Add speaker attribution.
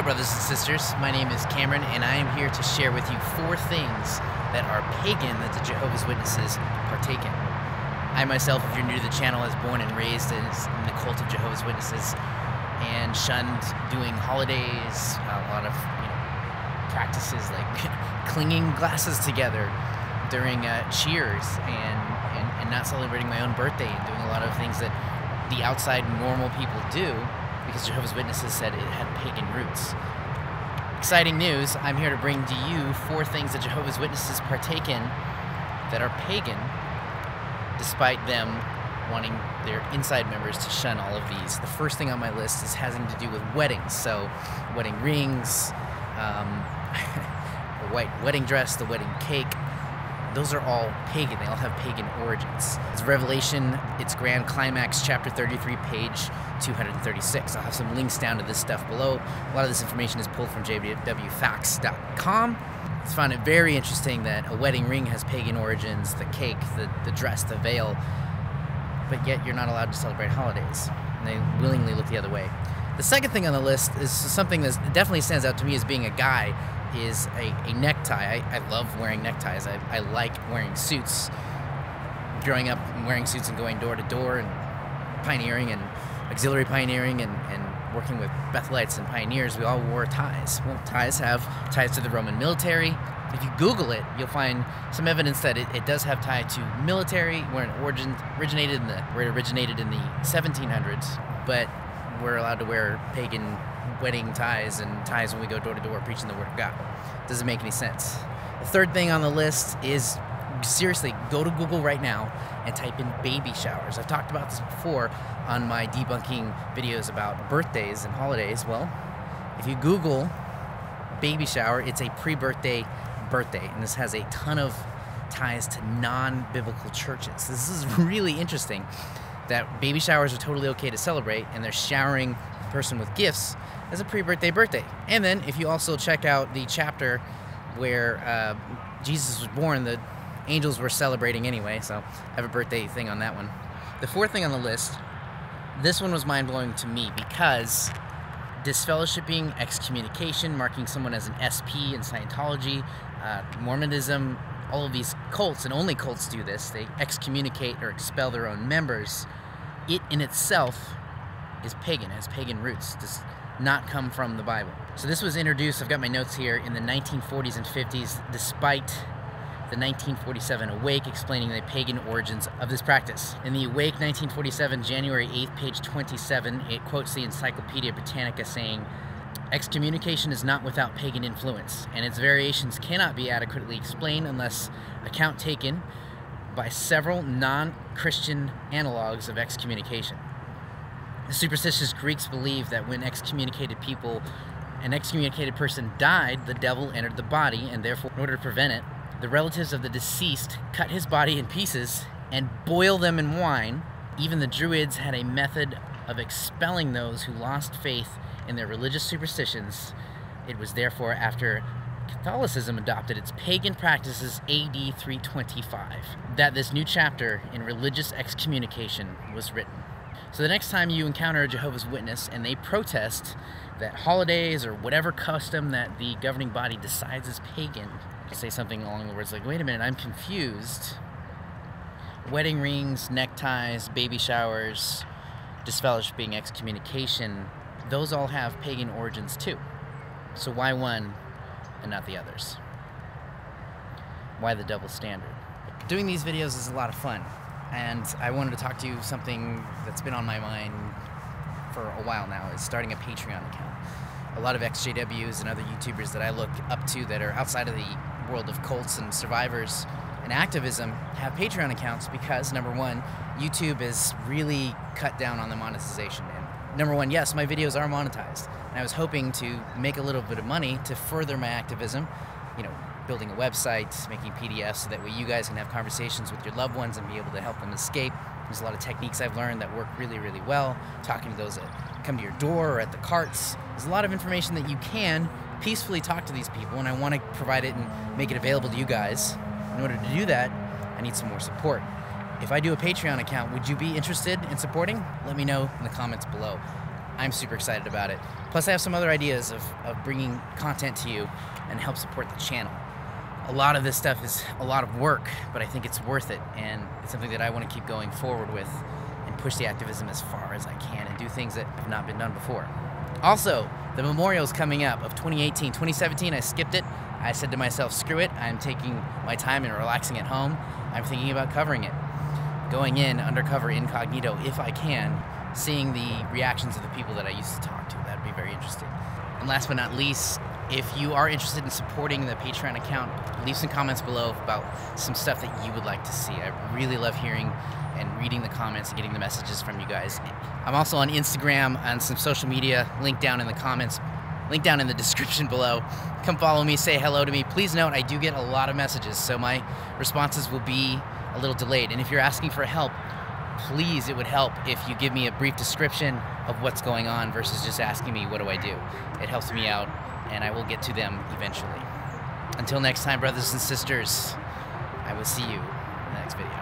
Speaker 1: Hello, brothers and sisters. My name is Kameron, and I am here to share with you four things that are pagan that the Jehovah's Witnesses partake in. I myself, if you're new to the channel, was born and raised in the cult of Jehovah's Witnesses and shunned doing holidays, a lot of you know, practices like clinging glasses together during uh, cheers and, and, and not celebrating my own birthday and doing a lot of things that the outside normal people do because Jehovah's Witnesses said it had pagan roots. Exciting news, I'm here to bring to you four things that Jehovah's Witnesses partake in that are pagan, despite them wanting their inside members to shun all of these. The first thing on my list is having to do with weddings, so wedding rings, um, the white wedding dress, the wedding cake, those are all pagan. They all have pagan origins. It's Revelation, its grand climax, chapter 33, page 236. I'll have some links down to this stuff below. A lot of this information is pulled from jwfacts.com. I found it very interesting that a wedding ring has pagan origins, the cake, the, the dress, the veil, but yet you're not allowed to celebrate holidays. And they willingly look the other way. The second thing on the list is something that definitely stands out to me as being a guy is a, a necktie. I, I, love wearing neckties. I, I like wearing suits. Growing up wearing suits and going door to door and pioneering and auxiliary pioneering and, and working with Bethelites and pioneers, we all wore ties. Well, ties have ties to the Roman military. If you Google it, you'll find some evidence that it, it does have tie to military, where it origin, originated in the where it originated in the 1700s. But we're allowed to wear pagan wedding ties and ties when we go door to door preaching the word of God. Doesn't make any sense. The third thing on the list is seriously go to Google right now and type in baby showers. I've talked about this before on my debunking videos about birthdays and holidays. Well, if you Google baby shower, it's a pre birthday birthday, and this has a ton of ties to non biblical churches. This is really interesting that baby showers are totally okay to celebrate, and they're showering the person with gifts as a pre-birthday birthday. And then if you also check out the chapter where uh, Jesus was born, the angels were celebrating anyway, so I have a birthday thing on that one. The fourth thing on the list, this one was mind-blowing to me because disfellowshipping, excommunication, marking someone as an SP in Scientology, uh, Mormonism, all of these cults, and only cults do this, they excommunicate or expel their own members. It in itself is pagan, has pagan roots. Does not come from the Bible. So this was introduced, I've got my notes here, in the 1940s and 50s, despite the 1947 Awake explaining the pagan origins of this practice. In the Awake 1947, January 8th, page 27, it quotes the Encyclopedia Britannica saying, Excommunication is not without pagan influence, and its variations cannot be adequately explained unless account taken by several non-Christian analogs of excommunication. The superstitious Greeks believed that when excommunicated people, an excommunicated person died, the devil entered the body, and therefore, in order to prevent it, the relatives of the deceased cut his body in pieces and boil them in wine. Even the Druids had a method of expelling those who lost faith in their religious superstitions. It was therefore after Catholicism adopted its pagan practices AD 325 that this new chapter in religious excommunication was written. So the next time you encounter a Jehovah's Witness and they protest that holidays or whatever custom that the governing body decides is pagan, to say something along the words like, wait a minute, I'm confused. Wedding rings, neckties, baby showers, disfellowshipping, excommunication, those all have pagan origins too. So why one and not the others? Why the double standard? Doing these videos is a lot of fun and I wanted to talk to you something that's been on my mind for a while now is starting a Patreon account. A lot of XJWs and other YouTubers that I look up to that are outside of the world of cults and survivors and activism have Patreon accounts because number one, YouTube is really cut down on the monetization. And number one, yes, my videos are monetized. And I was hoping to make a little bit of money to further my activism, you know, building a website, making PDFs so that way you guys can have conversations with your loved ones and be able to help them escape. There's a lot of techniques I've learned that work really, really well. Talking to those that come to your door or at the carts. There's a lot of information that you can peacefully talk to these people, and I want to provide it and make it available to you guys. In order to do that, I need some more support. If I do a Patreon account, would you be interested in supporting? Let me know in the comments below. I'm super excited about it. Plus, I have some other ideas of, of bringing content to you and help support the channel. A lot of this stuff is a lot of work, but I think it's worth it, and it's something that I want to keep going forward with and push the activism as far as I can and do things that have not been done before. Also, the memorial's coming up of 2018. 2017, I skipped it. I said to myself, screw it, I'm taking my time and relaxing at home. I'm thinking about covering it. Going in undercover incognito if I can, seeing the reactions of the people that I used to talk to. That'd be very interesting. And last but not least, if you are interested in supporting the Patreon account, leave some comments below about some stuff that you would like to see. I really love hearing and reading the comments and getting the messages from you guys. I'm also on Instagram and some social media, link down in the comments, link down in the description below. Come follow me, say hello to me. Please note I do get a lot of messages, so my responses will be a little delayed. And if you're asking for help, please, it would help if you give me a brief description of what's going on versus just asking me, what do I do? It helps me out, and I will get to them eventually. Until next time, brothers and sisters, I will see you in the next video.